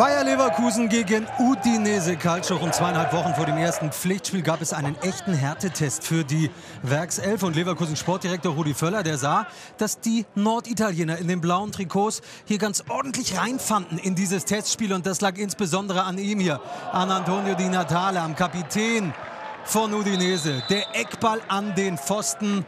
Bayer Leverkusen gegen Udinese Calcio. Rund zweieinhalb Wochen vor dem ersten Pflichtspiel gab es einen echten Härtetest für die Werkself. Und Leverkusen Sportdirektor Rudi Völler, der sah, dass die Norditaliener in den blauen Trikots hier ganz ordentlich reinfanden in dieses Testspiel. Und das lag insbesondere an ihm hier, an Antonio Di Natale, am Kapitän von Udinese. Der Eckball an den Pfosten.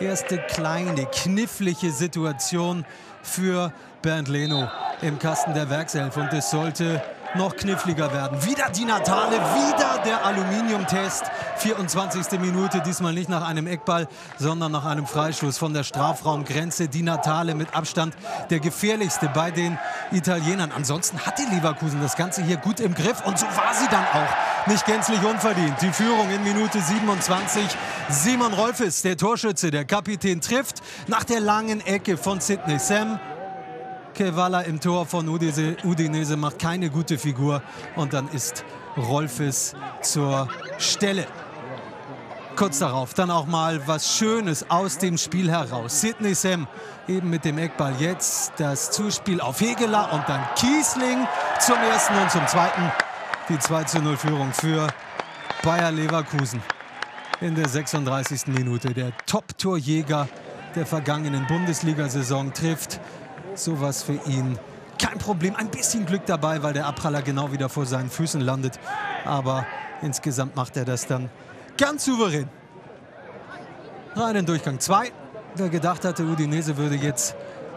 Erste kleine, knifflige Situation für Bernd Leno im Kasten der Werkself. Und es sollte noch kniffliger werden. Wieder die Natale, wieder der Aluminiumtest. 24. Minute, diesmal nicht nach einem Eckball, sondern nach einem Freistoß von der Strafraumgrenze. Die Natale mit Abstand der gefährlichste bei den Italienern. Ansonsten hatte Leverkusen das Ganze hier gut im Griff und so war sie dann auch. Nicht gänzlich unverdient. Die Führung in Minute 27. Simon Rolfes, der Torschütze, der Kapitän, trifft nach der langen Ecke von Sidney Sam. Kevala im Tor von Udinese, Udinese macht keine gute Figur und dann ist Rolfes zur Stelle. Kurz darauf dann auch mal was Schönes aus dem Spiel heraus. Sidney Sam eben mit dem Eckball jetzt das Zuspiel auf Hegeler und dann Kiesling zum ersten und zum zweiten. Die 2 zu 0 Führung für Bayer Leverkusen in der 36. Minute. Der Top-Torjäger der vergangenen Bundesliga-Saison trifft sowas für ihn kein Problem. Ein bisschen Glück dabei, weil der Abpraller genau wieder vor seinen Füßen landet. Aber insgesamt macht er das dann ganz souverän. Rein Durchgang 2. Wer gedacht hatte, Udinese würde jetzt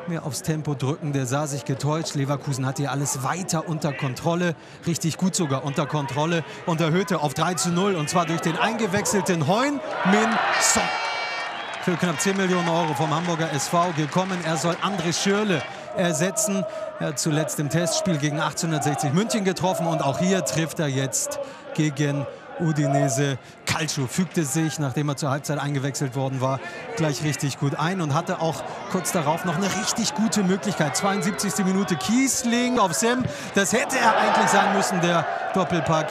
mehr aufs Tempo drücken, der sah sich getäuscht. Leverkusen hat hier alles weiter unter Kontrolle, richtig gut sogar unter Kontrolle und erhöhte auf 3 zu 0 und zwar durch den eingewechselten Heun Min Song für knapp 10 Millionen Euro vom Hamburger SV gekommen. Er soll André Schürle ersetzen. Er hat zuletzt im Testspiel gegen 1860 München getroffen und auch hier trifft er jetzt gegen Udinese. Calcio fügte sich, nachdem er zur Halbzeit eingewechselt worden war, gleich richtig gut ein und hatte auch kurz darauf noch eine richtig gute Möglichkeit. 72. Minute Kiesling auf Sem. Das hätte er eigentlich sein müssen, der Doppelpack.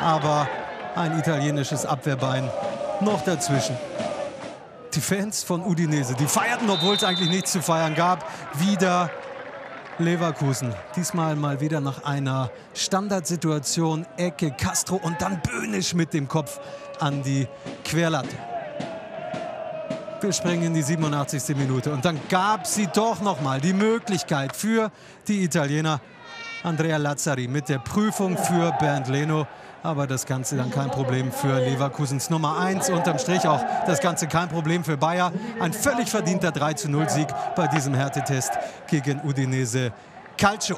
Aber ein italienisches Abwehrbein noch dazwischen die Fans von Udinese, die feierten, obwohl es eigentlich nichts zu feiern gab, wieder Leverkusen. Diesmal mal wieder nach einer Standardsituation, Ecke, Castro und dann Böhnisch mit dem Kopf an die Querlatte. Wir springen in die 87. Minute und dann gab sie doch noch mal die Möglichkeit für die Italiener Andrea Lazzari mit der Prüfung für Bernd Leno aber das Ganze dann kein Problem für Leverkusens Nummer 1. Unterm Strich auch das Ganze kein Problem für Bayer. Ein völlig verdienter 3-0-Sieg bei diesem Härtetest gegen Udinese Calcio.